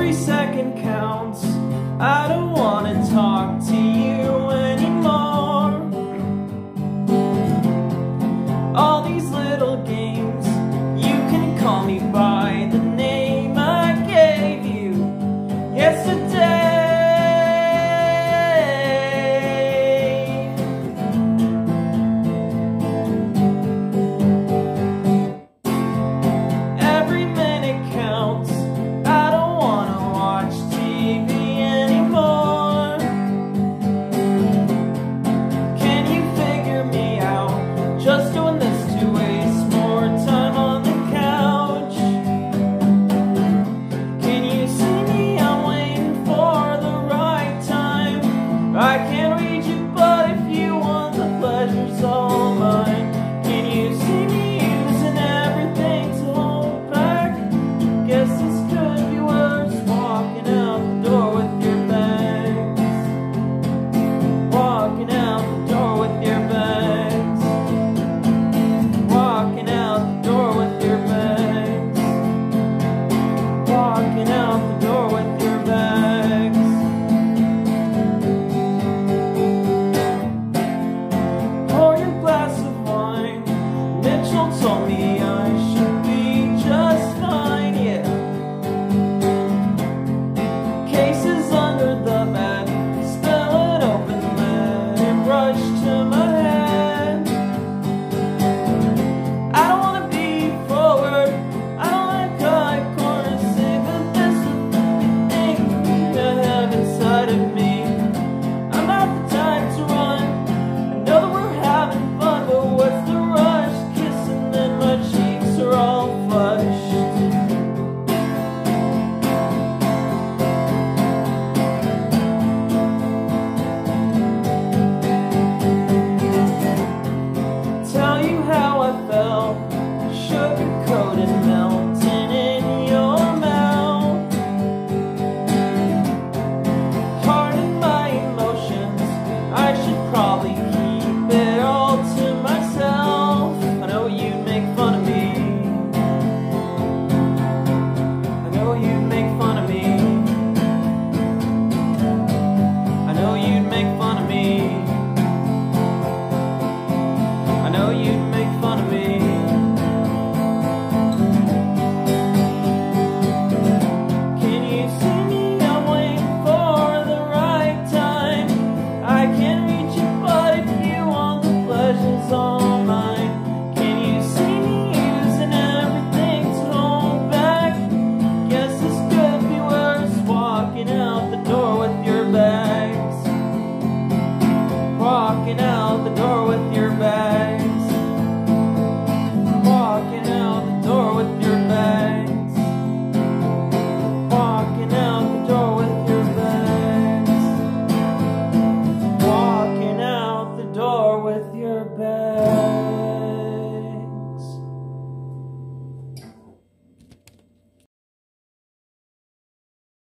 every second counts. I don't wanna talk to you. Lecz on co mijaj